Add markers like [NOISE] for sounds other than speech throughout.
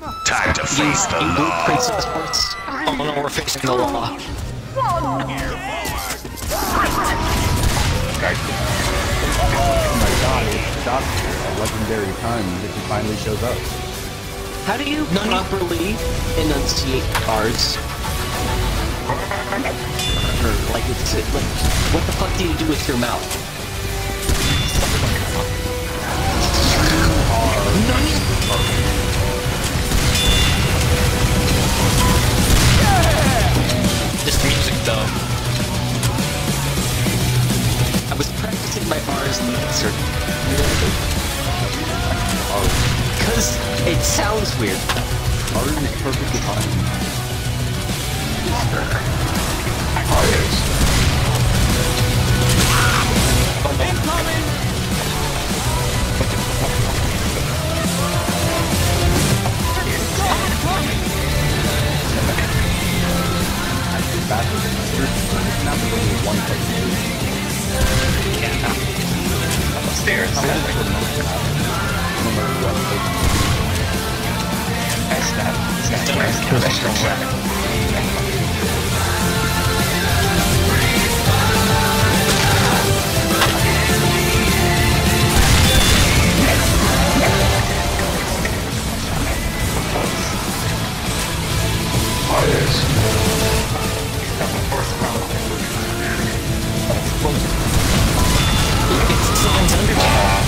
Time to face the You law. princess horse. Oh no, we're facing the law. Oh my god, it's Doctor at legendary times if he finally shows up. How do you properly enunciate cards? Or, like, it's, it, like, what the fuck do you do with your mouth? This music, though. I was practicing my R's and answer. Because it sounds weird. Is perfectly fine. And forwards. It's not one place. Upstairs. No matter what place. That's not. Undertale. Is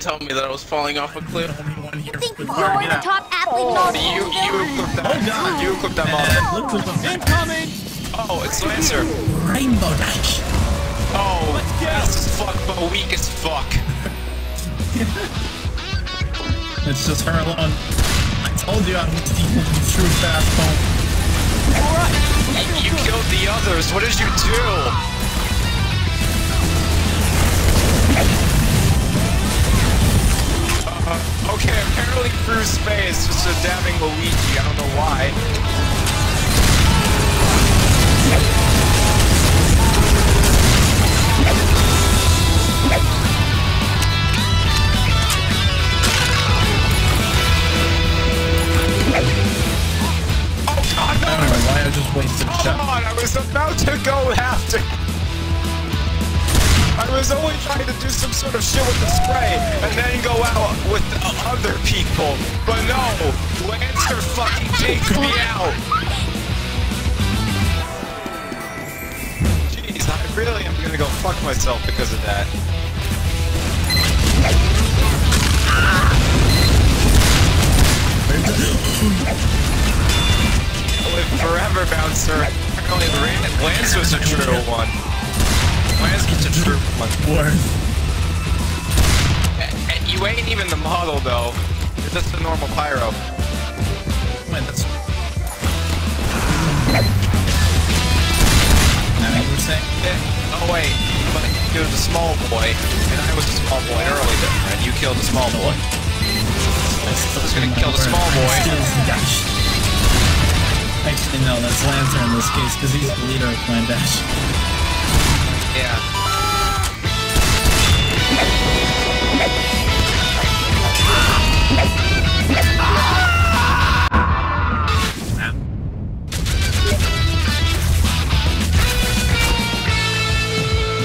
tell me that I was falling off a cliff. I think you are the top athlete oh, in you, you equipped that. Oh, God. You equipped that model. Incoming! Oh, it's Lancer. Rainbow dash. Oh, Let's fast as fuck, but weak as fuck. [LAUGHS] it's just her alone. I told you I'm the true fastball. Alright! You killed the others, what did you do? Is just a dabbing Luigi. I don't know why. Oh, I don't know why I just wasted Come shot. on, I was about to go after. I was only trying to do some sort of shit with the spray and then go out with the other people. But no, Lancer fucking takes me out. Jeez, I really am gonna go fuck myself because of that. Live forever, bouncer. Apparently, Lan- Lance was a true one. Lance was a one. Worth. You ain't even the model, though. You're just a normal pyro. Wait, that's. Now you were saying? Eh, Oh wait, but you're the small boy, and I was a small boy earlier, and you killed a small boy. I was gonna kill the small boy. Actually, no, that's Lancer in this case because he's the leader of Clan Dash. Yeah.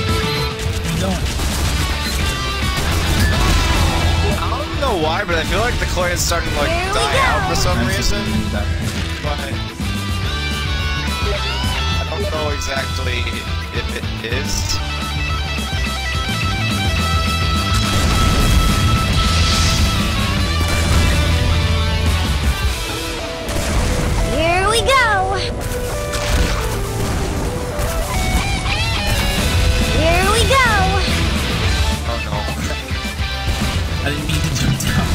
Where you going? I don't know why, but I feel like the clay is starting to like Here die out for some reason. gonna be that. But I don't know exactly if it is. Here we go. Here we go. Oh no. I didn't mean to jump down.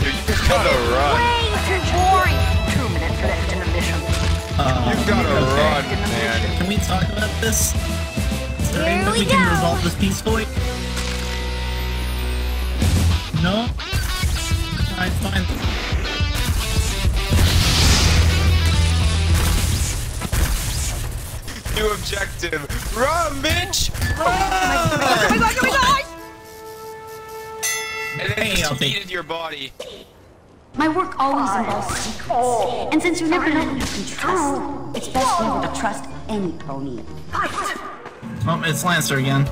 Dude, you gotta run. Way too boring. Two minutes left in the mission. Uh, You gotta okay. run, man. Can we talk about this? Is there any Here way we we can resolve this peacefully? No? Alright, fine. New objective. Run, bitch! Run! And then Hey, you I'll take- defeated your body. My work always involves secrets. Oh. And since you never know who you can trust, oh. it's best never to oh. trust any pony. Oh, it's Lancer again.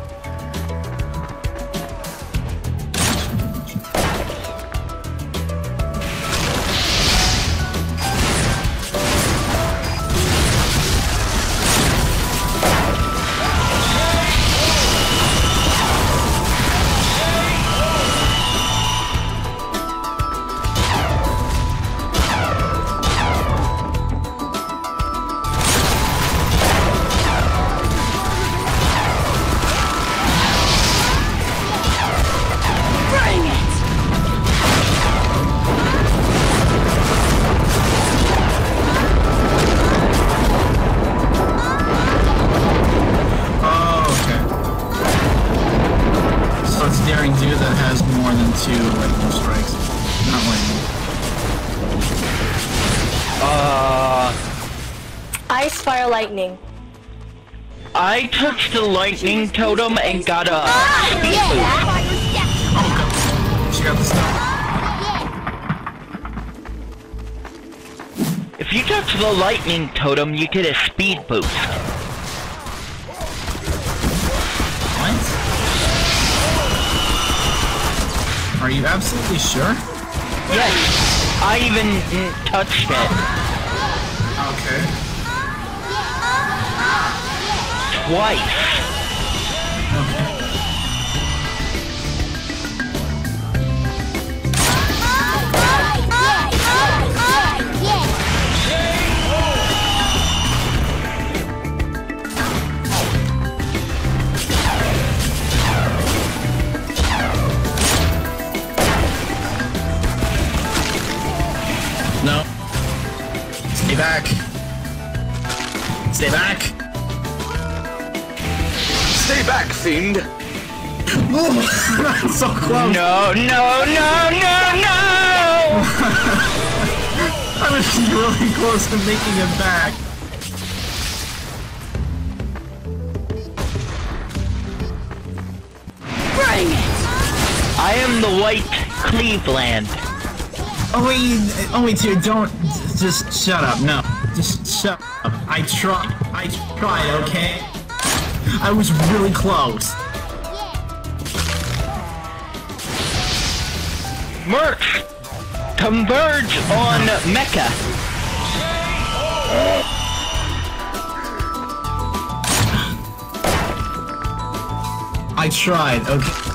That has more than two lightning strikes. Not lightning. Uh. Ice, fire, lightning. I touched the lightning totem and got a ah, speed boost. She got the stuff. If you touch the lightning totem, you get a speed boost. Are you absolutely sure? Yes, I even touched it Okay. twice. Stay back. Stay back. Stay back, fiend. Oh, [LAUGHS] so close. No, no, no, no, no! [LAUGHS] I was really close to making it back. Bring it! I am the white Cleveland. Oh wait, oh wait, don't, just shut up, no. Just shut up. I tried, I tried, okay? I was really close. Merch! Converge on Mecca. I tried, okay?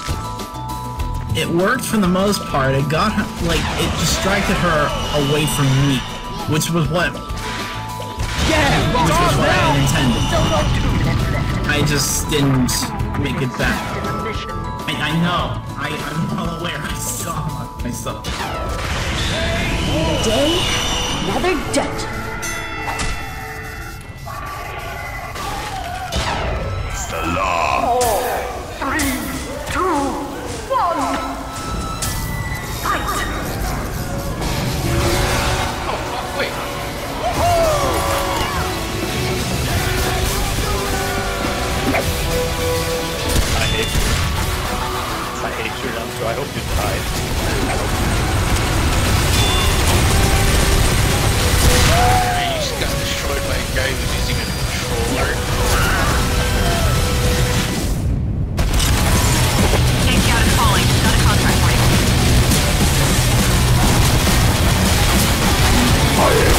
It worked for the most part. It got her, like, it distracted her away from me, which was what, Yeah! which was what I intended. Two minutes left I just didn't make it back. in the mission. I, I know. I, I'm well aware. I saw. I saw. Another day, another dungeon. It's the law. Three, I hate you, Dom, so I hope you die. Man, you just got destroyed by a guy who's using a controller. Tank out and falling. Got a contract for you.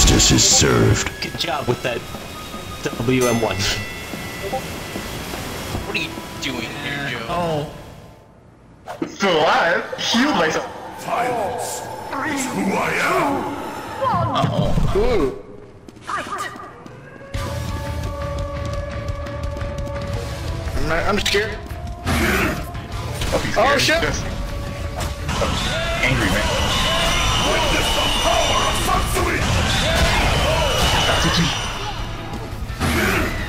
Justice is served. Good job with that WM1. What are you doing here, Joe? Oh, Still alive. Healed myself. Violence is who I am. Uh-oh. Ooh. I'm, I'm scared. Oh, Oh, shit. Angry man.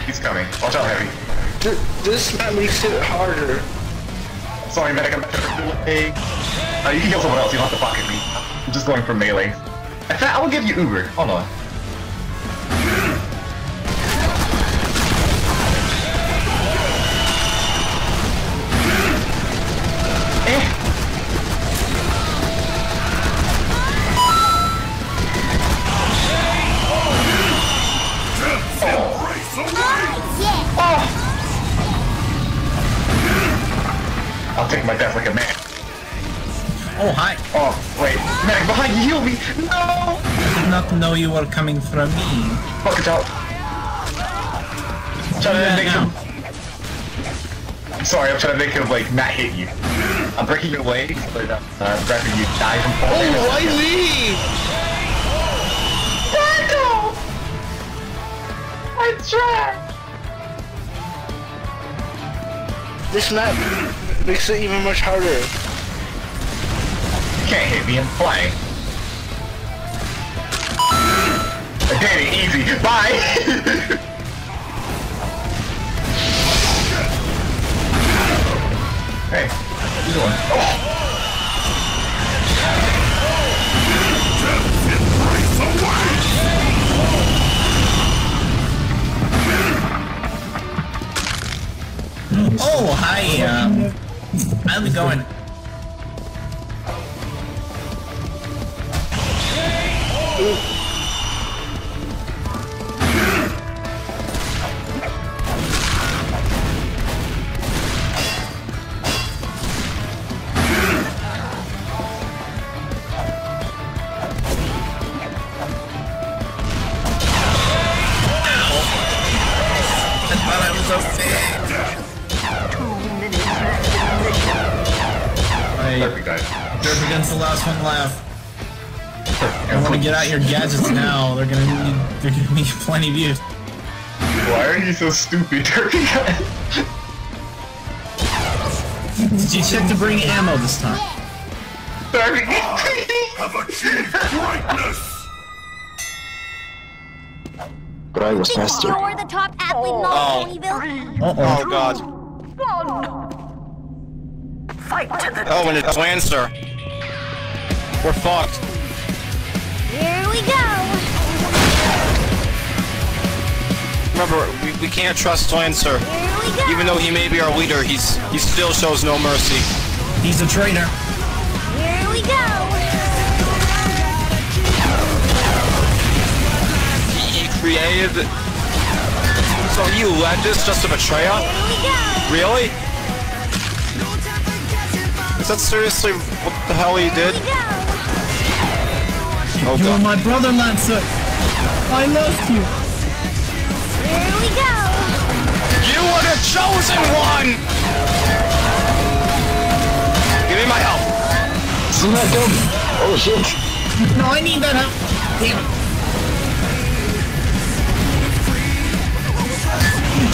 He's coming. Watch out, Heavy. Th- This map makes it harder. Sorry, medic. I'm Hey. Uh, you can kill someone else. You don't have to pocket me. I'm just going for melee. In fact, I will give you Uber. Hold on. Death like a man. Oh, hi. Oh, wait. Medic, behind you, heal me! No! I did not know you were coming from me. Fuck it out. I'm trying to make him... I'm sorry, I'm trying to make him, like, not hit you. I'm breaking your leg, but uh, uh, rather you die from fall Oh, why me? I tried! This map makes it even much harder. You can't hit me, I'm flying. I did it, easy. Bye! [LAUGHS] hey, what you doing? Oh, Death's embrace awaits. Oh, hi. Um, how's it going? I your gadgets now. They're gonna need, they're gonna need plenty of use. Why are you so stupid, [LAUGHS] Turkey guy? Did you check to bring ammo this time? Turkey Have achieved greatness. But I was faster. you're the top athlete in all Oh. Ponyville? Oh. Uh-oh. Oh god. Oh, and it's Lancer. We're fucked. Remember, we, we can't trust Lancer. Here. Even though he may be our leader, he's he still shows no mercy. He's a traitor. Here we go. He, he created. So you led this just to betray us? Here we go. Really? Is that seriously what the hell he did? Here we. Oh You were god. my brother, Lancer. I loved you. Here we go. You were the chosen one! Give me my help! Smack him! Oh shit! No, I need that help. Damn it.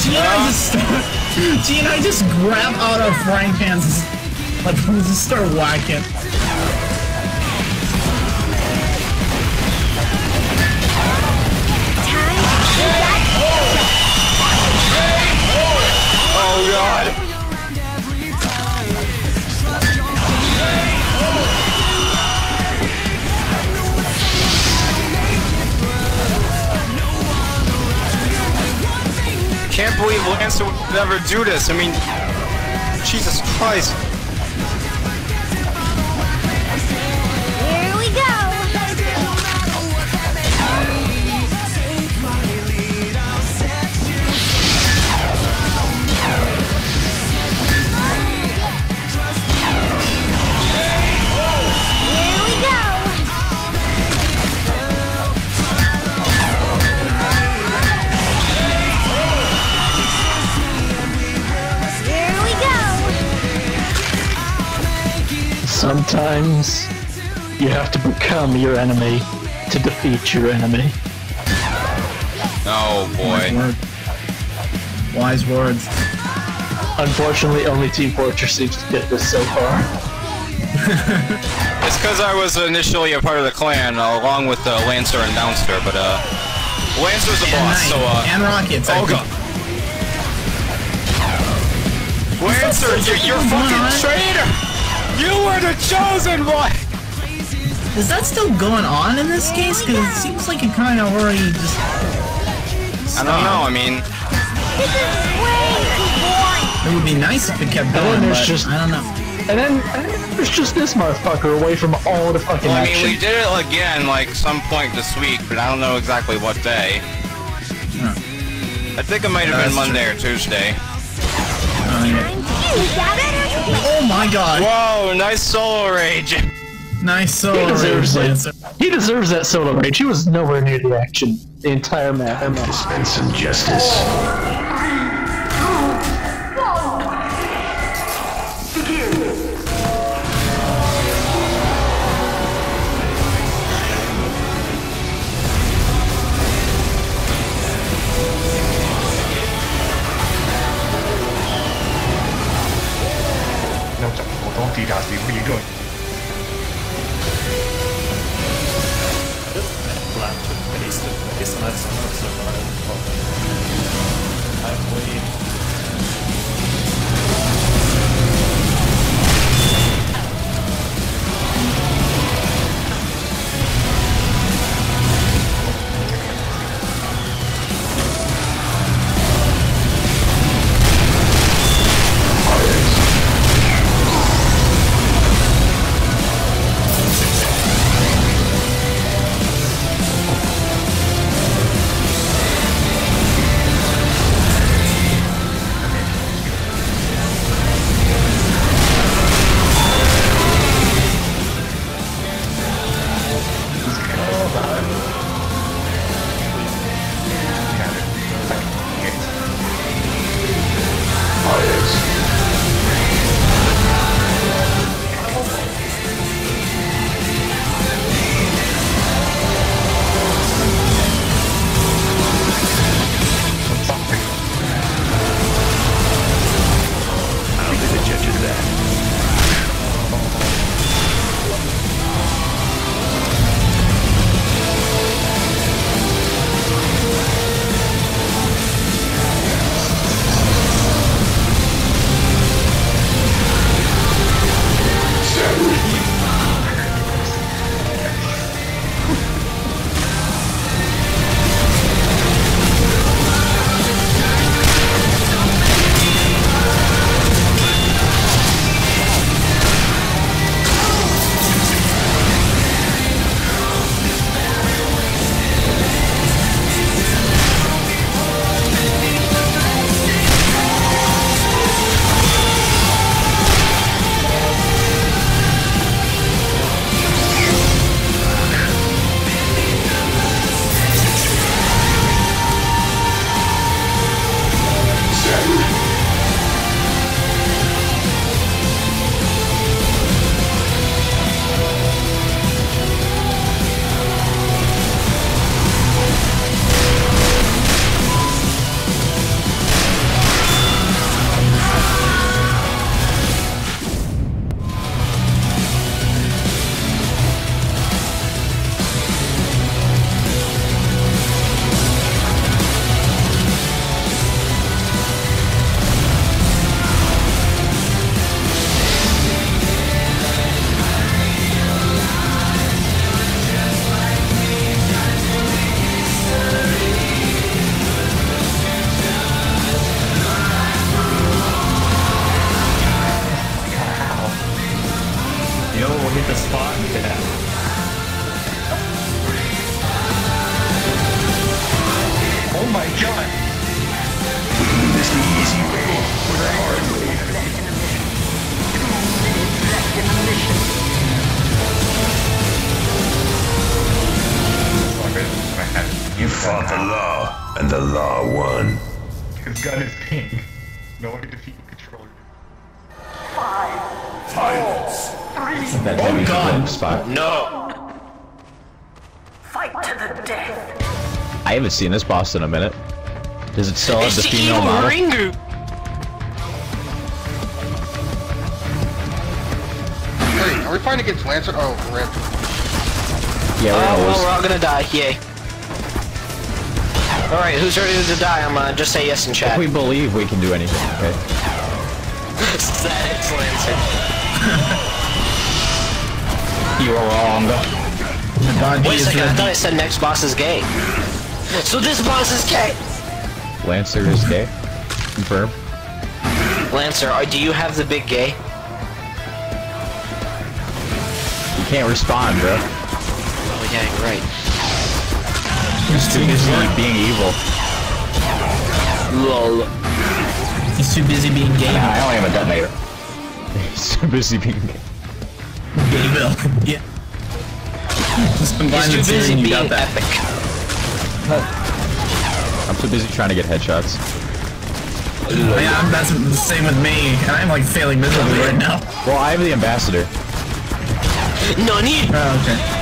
G and I just start, G and I just grab out of frying pans, like we just start whacking. God! Can't believe Lancer would ever do this. I mean, Jesus Christ. Sometimes You have to become your enemy to defeat your enemy. Oh Wise boy. words. Wise words. Unfortunately, only Team Fortress seems to get this so far. [LAUGHS] It's because I was initially a part of the clan, uh, along with uh, Lancer and Downster, but uh, Lancer's the And boss, Knight. so uh. and Rockets. I Oh think. god. Lancer, you're, you're fucking traitor! You were the chosen one! Is that still going on in this case? Because it seems like it kind of already just. I don't know, I mean, This is way too boring. It would be nice if it kept going, but just- I don't know. And then, and then there's just this motherfucker away from all the fucking well, I action. mean, we did it again, like, some point this week, but I don't know exactly what day. I think it might have That's been Monday or Tuesday. Oh, yeah. You got it? Oh my god! Whoa, nice solo rage! Nice solo he deserves rage, it. He deserves that solo rage. He was nowhere near the action the entire map. Dispense some justice. Law, and the law won. His gun is pink. No way to defeat the controller. Violence. That Oh, heavy God. flip spot. No. Fight to the death. I haven't seen this boss in a minute. Does it still have It's the the female model? Ringu. Wait, are we fighting against Lancer? Oh, rip. Yeah, we're Oh, well, we're all gonna die. Yay. Alright, who's ready to die? I'm gonna just say yes in If chat. we believe we can do anything, okay? That's Lancer. [LAUGHS] You are wrong. Wait a is second, I thought it said next boss is gay. So this boss is gay! Lancer is gay. Confirm. Lancer, are, do you have the big gay? You can't respond, bro. Oh yeah, right. He's too busy. Being evil. Lol. He's too busy being gay. I only have a detonator. [LAUGHS] He's too busy being gay. Gayville. [LAUGHS] Yeah. He's too busy you being got that. epic. I'm too busy trying to get headshots. Oh, yeah, I'm- that's the same with me, and I'm like failing miserably right now. Well, I have the ambassador. Nani? Oh, okay.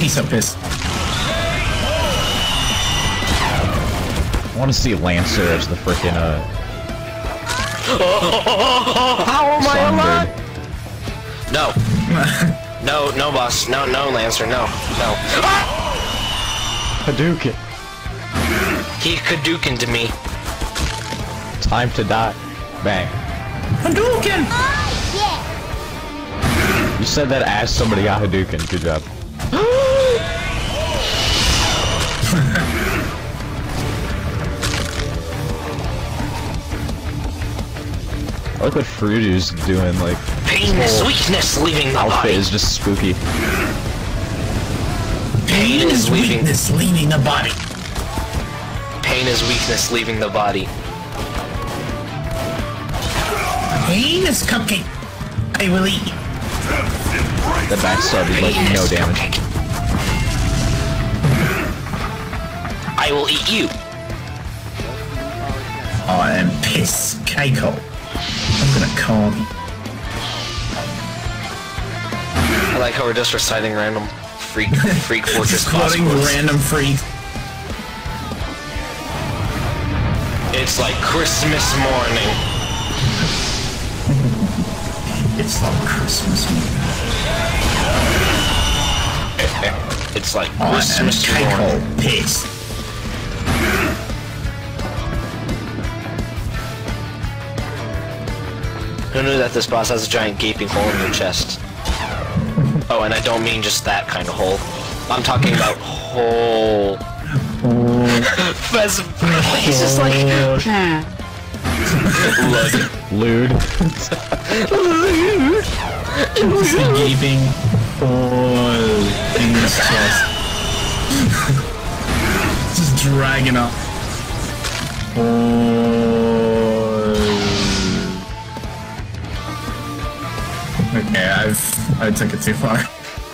He's so pissed. I want to see Lancer as the freaking uh. How am I alive? No. [LAUGHS] No, no, boss. No, no, Lancer. No, no. Hadouken. He Hadouken to me. Time to die. Bang. Hadouken! You said that as somebody got Hadouken. Good job. I like what Fruitu's doing, like, Pain is weakness leaving the outfit body. is just spooky. Pain is leaving. weakness leaving the body. Pain is weakness leaving the body. Pain is cupcake. I will eat. The backstab is like Pain no is damage. cupcake. I will eat you. I am piss Keiko. I'm gonna call. I like how we're just reciting random freak [LAUGHS] freak fortress Quoting random freak. It's like Christmas morning. It's like Christmas morning. [LAUGHS] It's like Christmas morning. Piss. Who knew that this boss has a giant gaping hole in their chest? Oh, and I don't mean just that kind of hole. I'm talking about hole. [LAUGHS] Fez, he's just like, look. Lewd. It's the gaping hole in his chest. Just dragging up. Okay, I've I took it too far.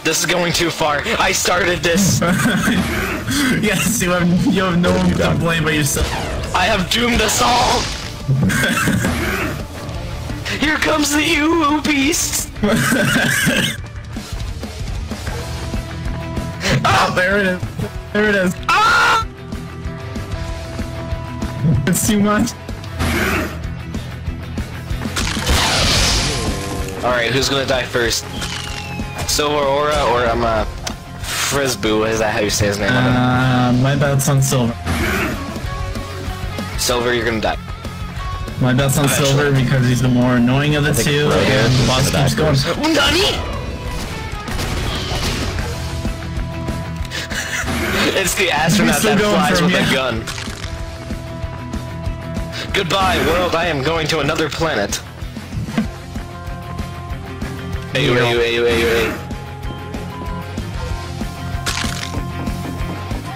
This is going too far. I started this. [LAUGHS] yes, you have you have no one to blame but yourself. I have doomed us all. [LAUGHS] Here comes the Uwu beast. [LAUGHS] Oh, there it is. There it is. Ah! It's too much. All right, who's gonna die first? Silver Aura or I'm um, uh, Frisboo? Is that how you say his name? Uh, my bet's on silver. Silver, you're gonna die. My bet's on silver because he's the more annoying of the two, Frodo and the boss keeps going. Nani? [LAUGHS] it's the astronaut that flies with yeah. a gun. Goodbye, world. I am going to another planet. Ayu.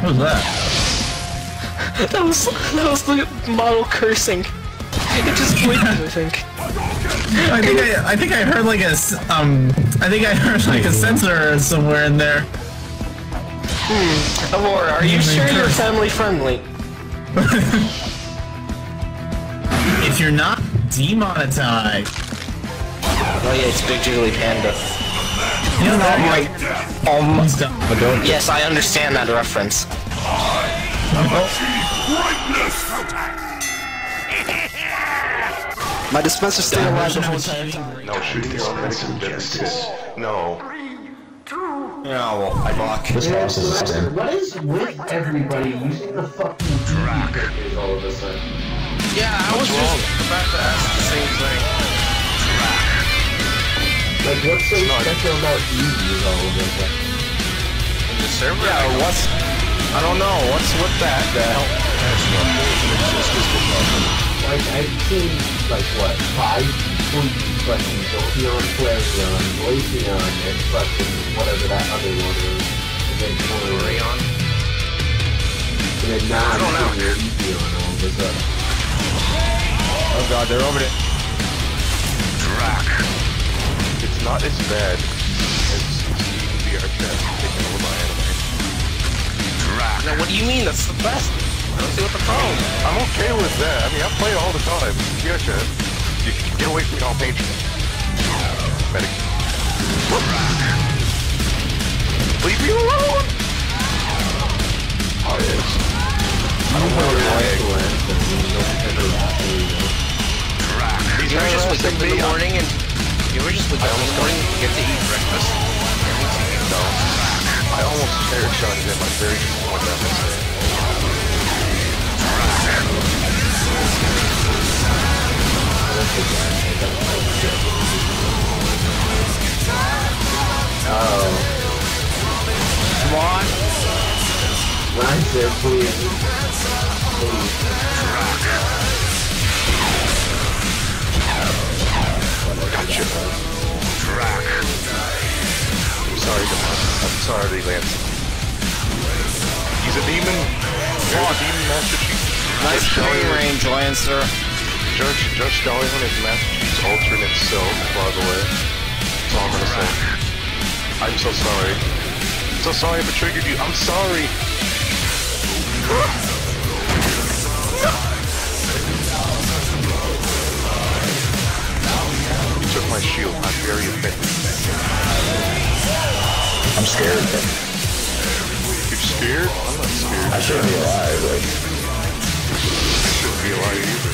What was that? [LAUGHS] That was that was the model cursing. It just blinked, I think. I think I, I think I heard like a s- um I think I [LAUGHS] heard like a sensor somewhere in there. Hmm. Aurora, are you sure you're family friendly? [LAUGHS] if you're not demonetized. Oh yeah, it's Big Jiggly Panda. You know right. Um, He's done. yes, I understand that reference. My dispenser stayed alive the whole time. No, shooting your own medicine justice. No. Yeah, well, fuck. This boss is a sin. What is with everybody using the fucking track all of a sudden? Yeah, I was just about to ask the same thing. Like, what's so special about Eevee is all of a sudden? The server? Yeah, what's... I don't know. What's with that? The hell? Like, I've seen, like, what, five tweets fucking Jolteon, Flareon, Glaceon, and fucking whatever that other one is. And then Flareon. And then now I don't know, dude. Eevee all of a sudden. Oh god, they're over there. Drac. It's not as bad as seeing VR chat taking over my anime. Drac. Now, what do you mean? That's the best. I don't see what the problem. is. I'm okay with that. I mean, I play it all the time. VR chat. You can get away from me on Patreon. Medic. Leave me alone! Oh, yes. I don't know why You were just with them in the morning and you were just with them in the morning and get to eat breakfast. No. I almost headshotted him. I'm very disappointed I missed it. Oh. Come on. Nice there, please. Gotcha. Drac. I'm sorry, I'm sorry, Lance. He's a demon. There's a demon Master Chief. Nice Stallion- range, Lancer. Judge, Judge Stallion is Master Chief's alternate self, by the way. That's all I'm gonna say. I'm so sorry. So sorry if I triggered you. I'm sorry. My shield. I'm very offended. I'm scared. You're scared? I'm not scared. I shouldn't be alive. Like, I shouldn't be alive either.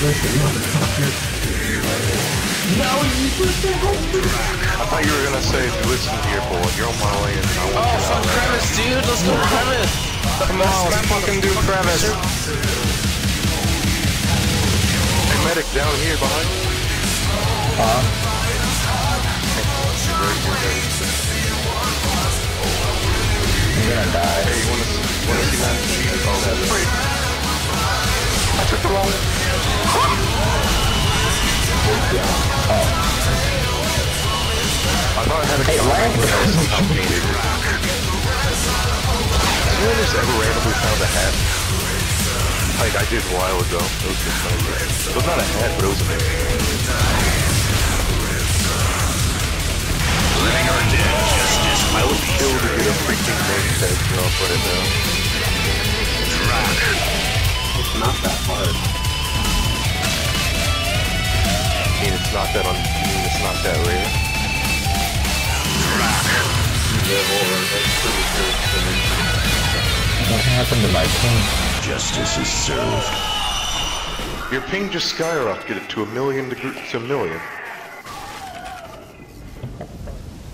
Listen, motherfucker. No, you put the I thought you were gonna say, listen here, boy, you're on my way and I want Oh, you fuck out. Crevice, dude. Let's go Crevice. Come on, let's fucking do Crevice. Medic down here behind you. huh? Very good, medic. I'm gonna die. Hey, you wanna wanna see? Oh, that's great. I took the wrong I thought I had a Hey, comment, Lance. but I was outdated. Anyone who's ever randomly found a hat? Like, I did a while ago. It was just amazing. It was not a hat, but it was amazing. Living or dead, justice I would kill to get a freaking name tag drop right now. It's not that hard. I mean, it's not that on. You mean it's not that rare? What happened to my ping? Justice is served. Your ping just skyrocketed to a million degree to a million.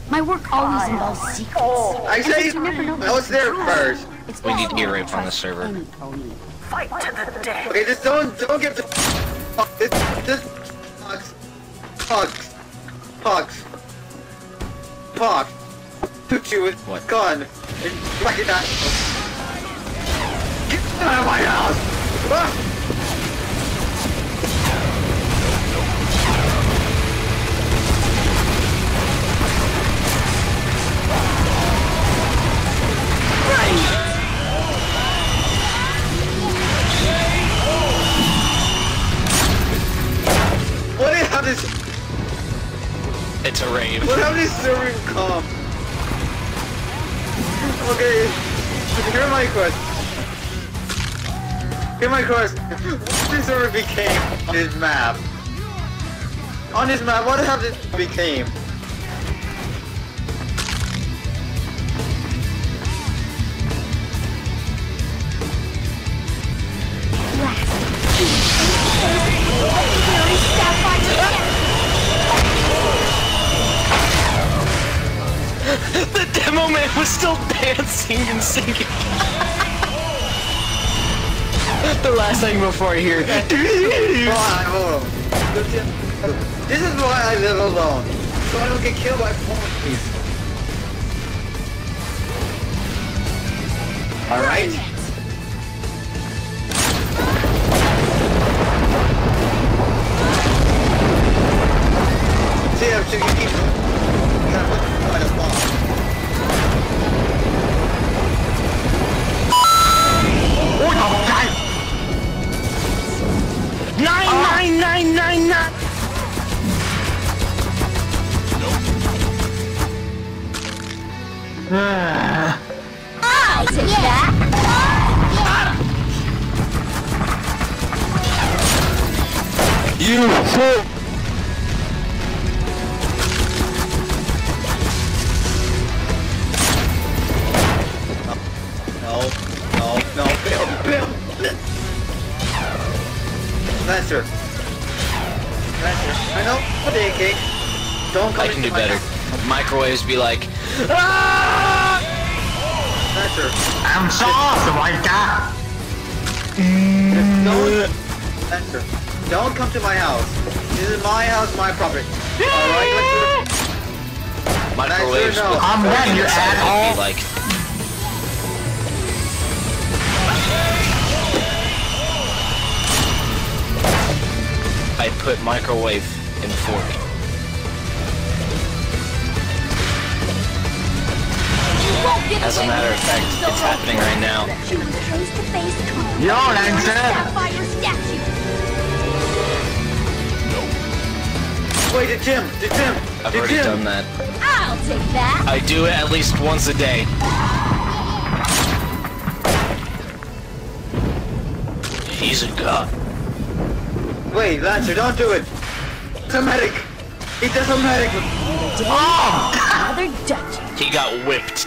My work always involves secrets. Oh, I And say- since you never know I was there first. it's We need best to get never raped on the trust server. any pony. Okay, just don't don't get the fuck this this Fox Fox Fox Fox took you with What? gun and fucking that Get out of my house! Ah! This It's a rave. what happened to serving calm? Okay. Here's my question. Here's my. What this ever became on this map? On this map, what have this became? the demo man was still dancing and singing. [LAUGHS] the last thing before I hear. Hold [LAUGHS] on, hold on. This is why I live alone. So I don't get killed by ponies. Alright? House. Microwaves be like, ah! I'm so awesome like that. Don't, Lancer, don't come to my house. This is my house, my property. Alright, Lancer? Microwaves no. I'm fucking ready, you inside asshole. be like, I put microwave in fork. As a matter of fact, it's happening right now. Yo, Lancer. Sapphire statue. Wait, the gym, the gym, I've already gym. done that. I'll take that. I do it at least once a day. He's a god. Wait, Lancer, don't do it. It's a medic. He does a medic. Another dungeon. He got whipped.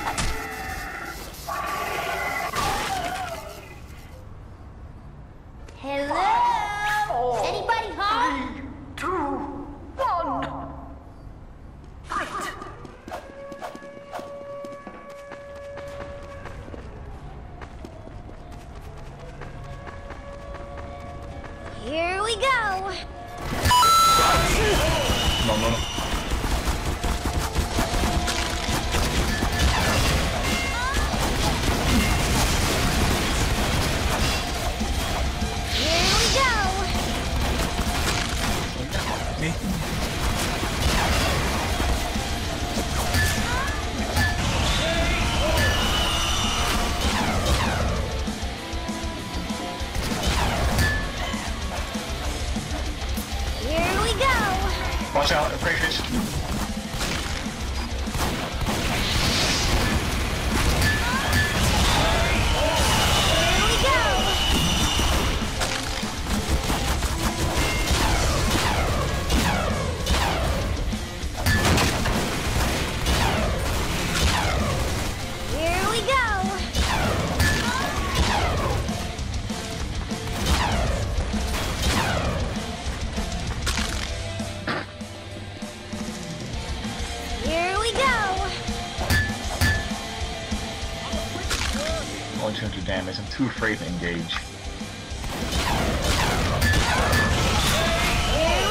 To engage. Here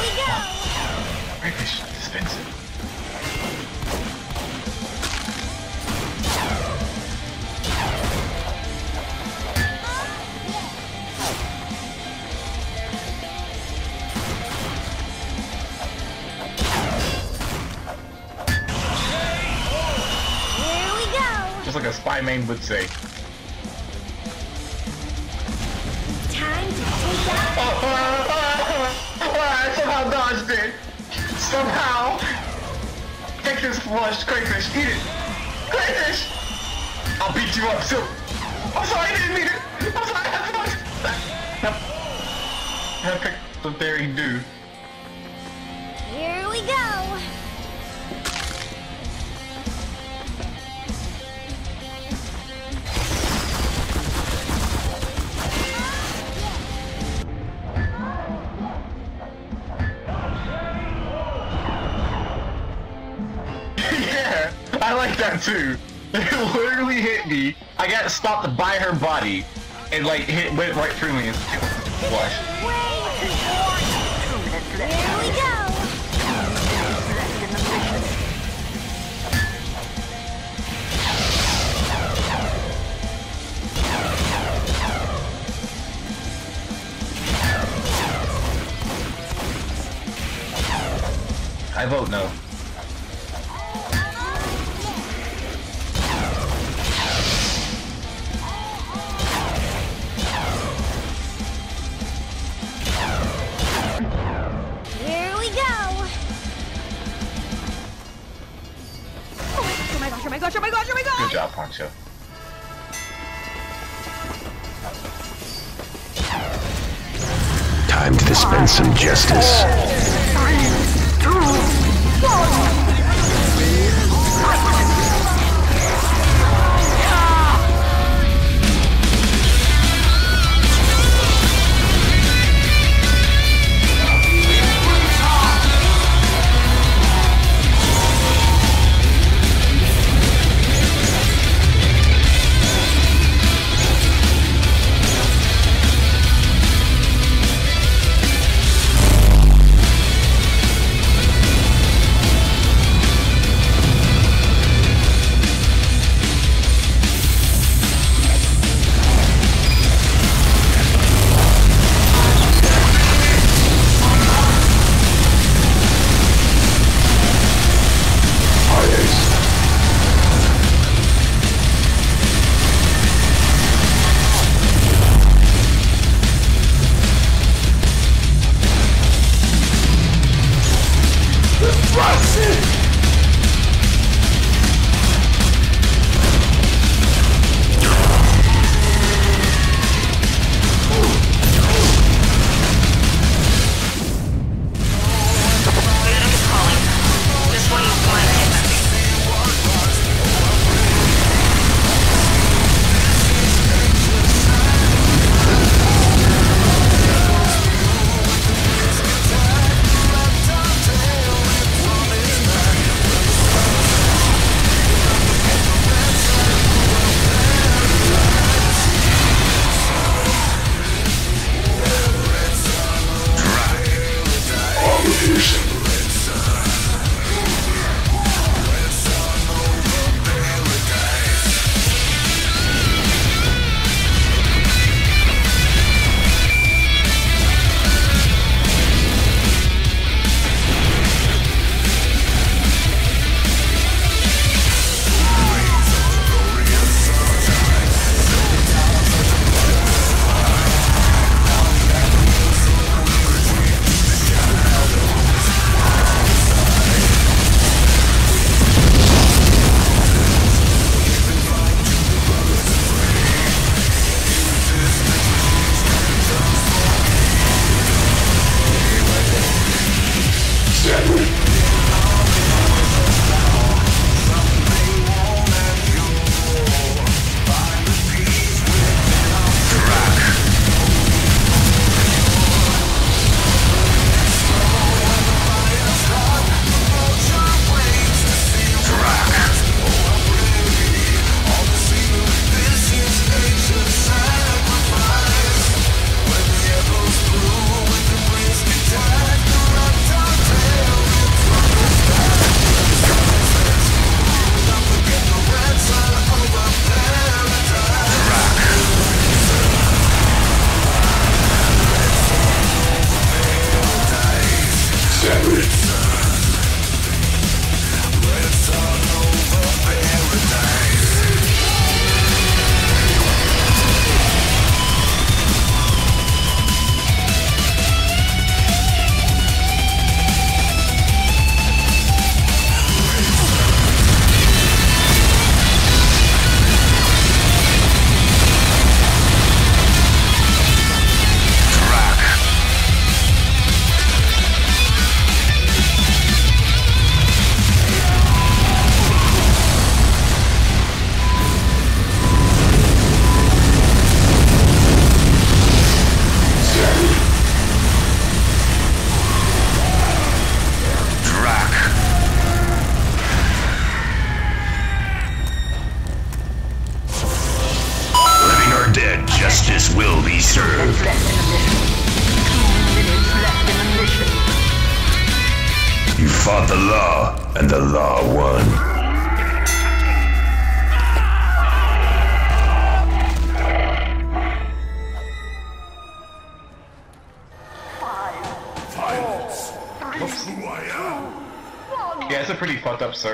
we go. We go. Just like a spy main would say. Flush, crayfish. Eat it. Crayfish. I'll beat you up too. I'm sorry, I didn't mean it. I'm sorry. I'm sorry. The very dude. Stopped by her body, and like hit went right through me and. I vote no.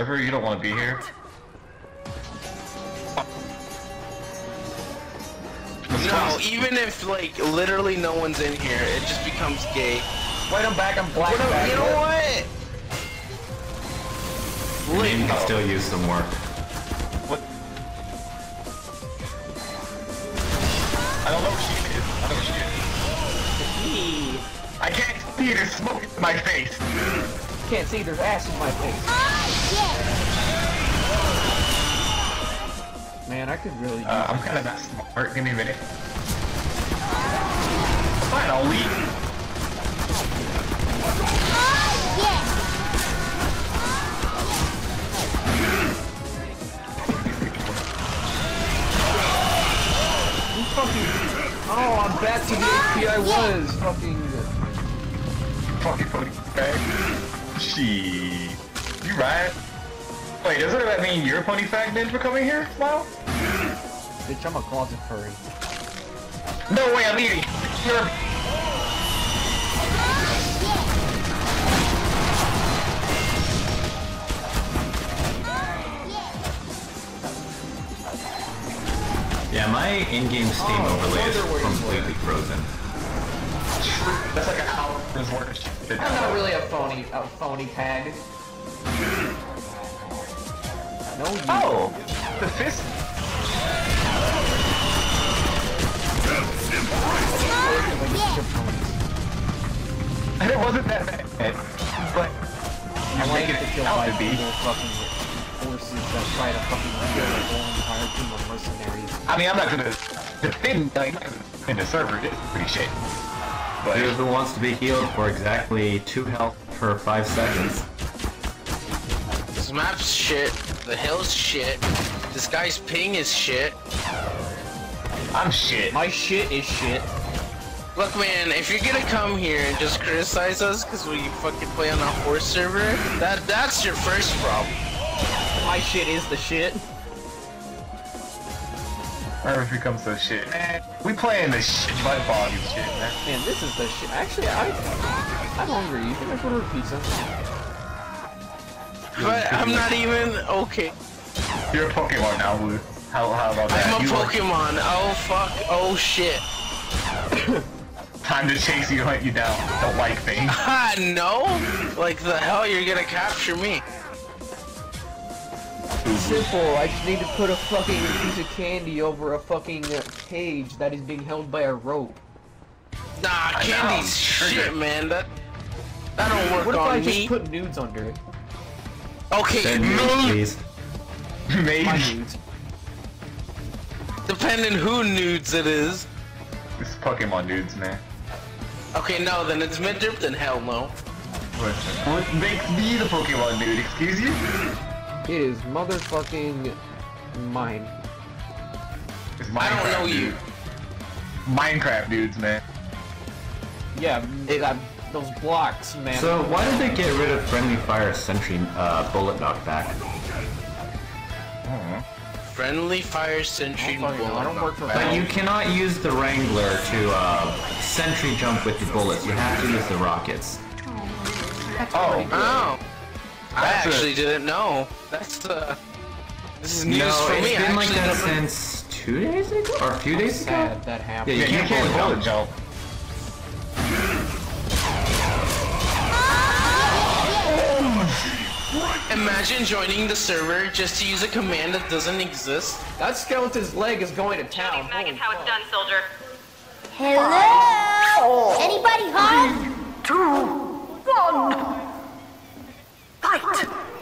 Fucked server. You don't want to be here. No, even if like literally no one's in here, it just becomes gay. Wait, I'm back. I'm black. What really. Uh, I'm kind of not smart. Give me a minute. Fine, I'll leave. You fucking. Oh, I'm back to the HP I was. Fucking. Fucking funny. Okay. She. You right. Wait, doesn't that mean you're pony fag ninja for coming here, Smile? Bitch, I'm a closet furry. No way, I'm eating. You're. Yeah, my in-game Steam oh, overlay is completely frozen. That's like an hour's worth of shit. I'm not really a phony, a phony tag. No, you. Oh, the fist. And it wasn't that bad, but I you're like making to it kill out white to be. fucking forces that try to fucking kill a whole entire team of mercenaries. I mean, I'm not gonna defend like in the server. It's pretty shit. But Dude who wants to be healed for exactly 2 health per 5 seconds. This map's shit. The hill's shit. This guy's ping is shit. I'm shit. My shit is shit. Look, man, if you're gonna come here and just criticize us because we fucking play on a horse server, that that's your first problem. My shit is the shit. Whenever it comes to shit, man, we playing the shit butt volume shit, man. Man, this is the shit. Actually, I, I'm hungry. You think I could order pizza? But I'm not even okay. You're a Pokemon now, Blue. How, how about that? I'm a You are- Pokemon. Oh fuck. Oh shit. [COUGHS] Time to chase you, hunt you down. Don't like things. [LAUGHS] Ah no! Like the hell you're gonna capture me? Simple. I just need to put a fucking piece of candy over a fucking uh, cage that is being held by a rope. Nah, I candy's shit, man. That that don't work What if I on just put nudes under it? Okay, Send me, me. please. [LAUGHS] My Maybe. Nudes. Depending who nudes it is. This Pokemon nudes, man. Okay, no, then it's midterm. Then hell no. What, what makes me the Pokemon dude? Excuse you? It is motherfucking mine. It's I don't know Minecraft you. Minecraft dudes, man. Yeah, that, those blocks, man. So why did they get rid of friendly fire sentry uh, bullet knockback? Friendly fire sentry I don't fucking know. I don't work for But you cannot use the Wrangler to uh, sentry jump with the bullets. You have to use the rockets. Oh, Oh, I That's a- actually didn't know. That's uh, this is news no, for it's me. I been like that since two days ago or a few days ago. That happened. Yeah, you yeah, you can't can't bullet bullet jump. jump. Imagine joining the server just to use a command that doesn't exist. That skeleton's leg is going to town. That is how it's done, soldier. Hello? Anybody home? Two, one, fight!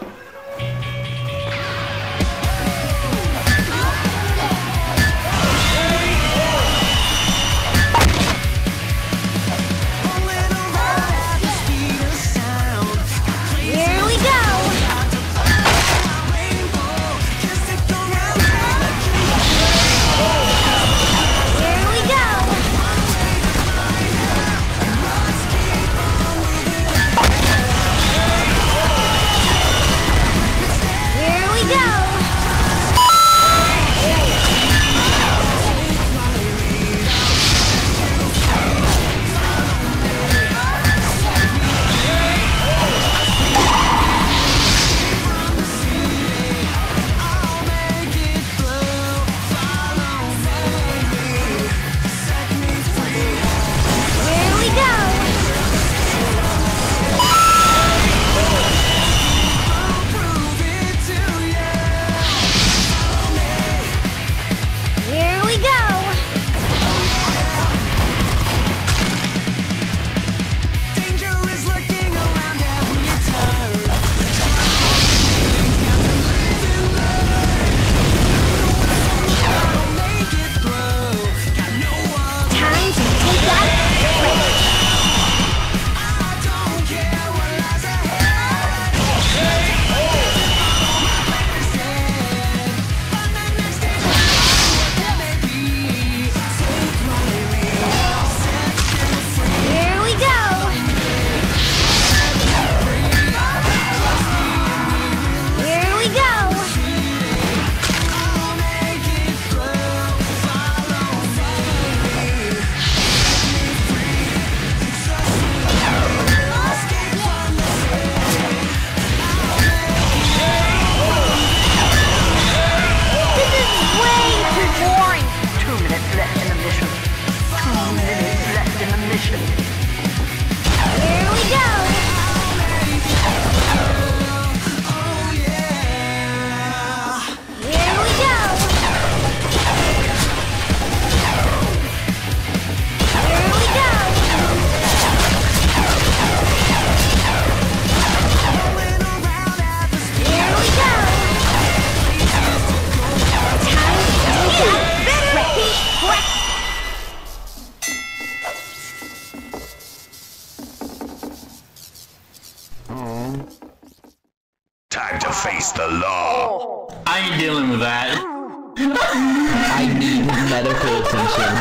I ain't dealing with that. [LAUGHS] I need medical attention.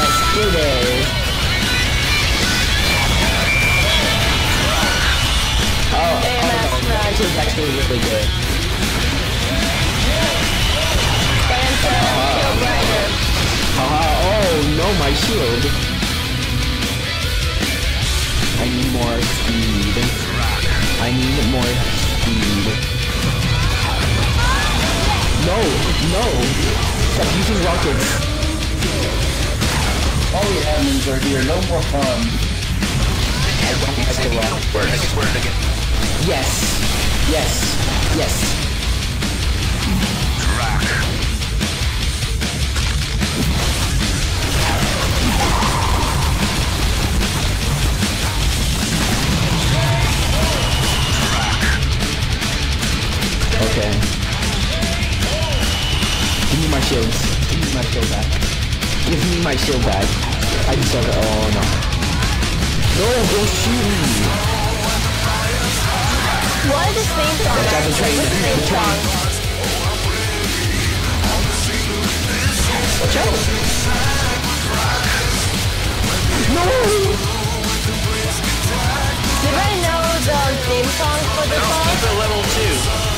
Let's do. Oh, oh no, this is actually really good. Haha, oh no, my shield. More speed. I need more speed. No, no! Stop using rockets. All the admins are here, no more fun. I don't like the rocket. Word again, word again. Yes. Yes. Yes. Okay. Give me my shields. Give me my shield back. Give me my shield back. I just deserve it. Oh no. No, don't shoot me. What is the same song? Watch out, the train. The train. Watch out. No! Did I know the theme song for the no, song? No, it's a level 2.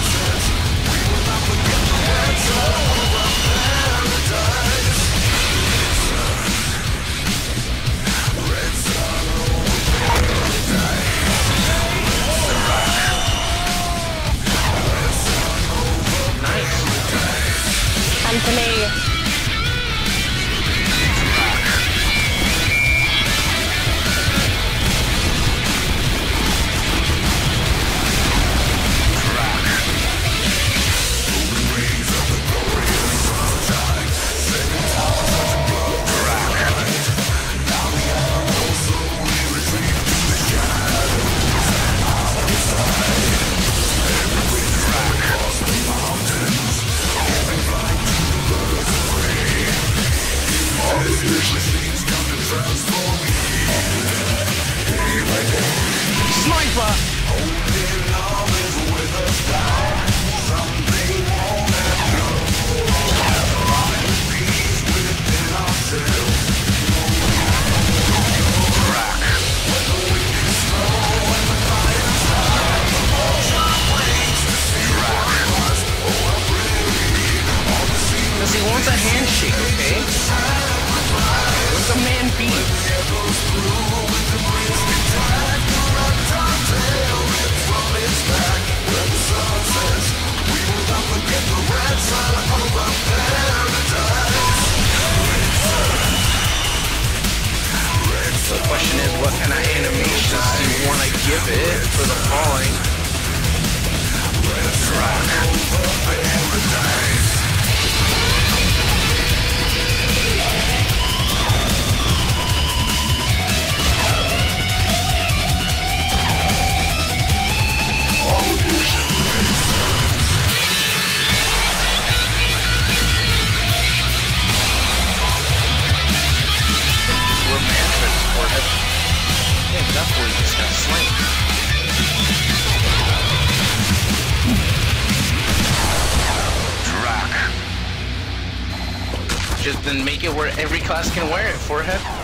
Then make it where every class can wear it, forehead.